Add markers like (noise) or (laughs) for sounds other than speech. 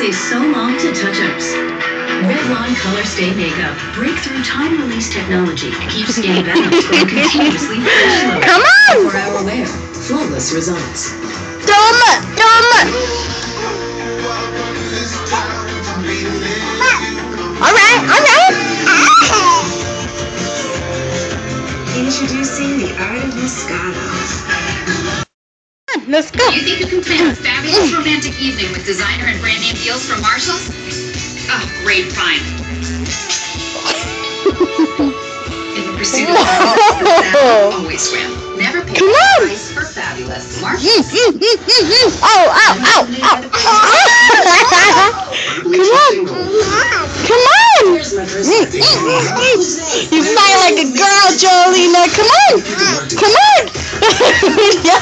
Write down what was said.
say so long to touch-ups. Revlon Color Stay Makeup. Breakthrough time-release technology keeps skin (laughs) balance from continuously fresh look. Come on! For our wear, flawless results. Toma! Ah, Toma! Alright, alright! Introducing the art of Moscato. Let's go! Do You think you can plan a fabulous romantic evening with designer and brand name deals from Marshalls? Oh, great find. In the pursuit of fabulous, always win. Never pay Come the on. price for fabulous. Marshalls. Oh, ow, ow, ow! (laughs) Come on! Come on! Here's my first mm, mm. You fight like a girl, Jolina. Come on! Come on! (laughs) 你别